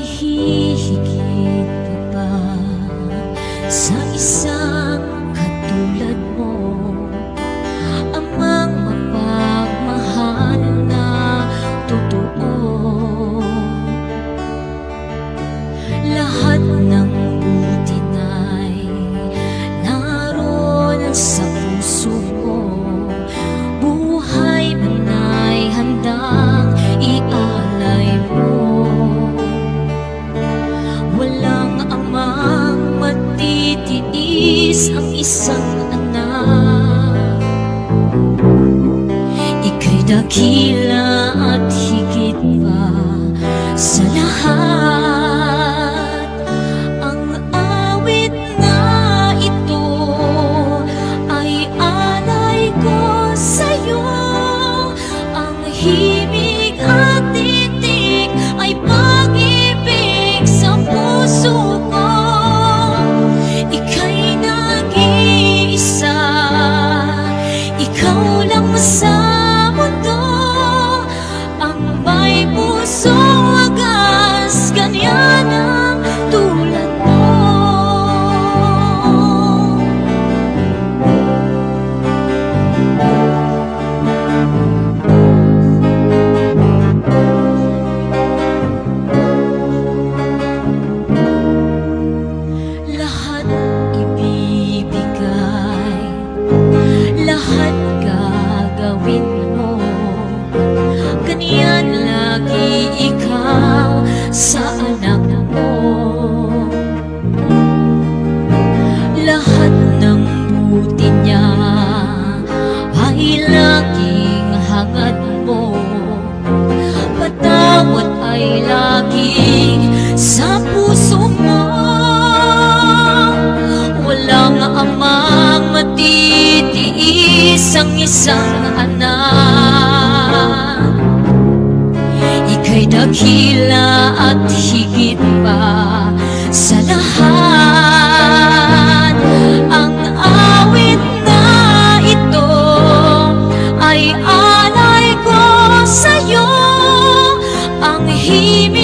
ay hihigit pa sa isa missão. ng buti niya. Ay laging hangad mo. Patawad ay laging sa puso mo. Walang amang matitiis ang isang anak. Ikay dakila at higit pa sa lahat. He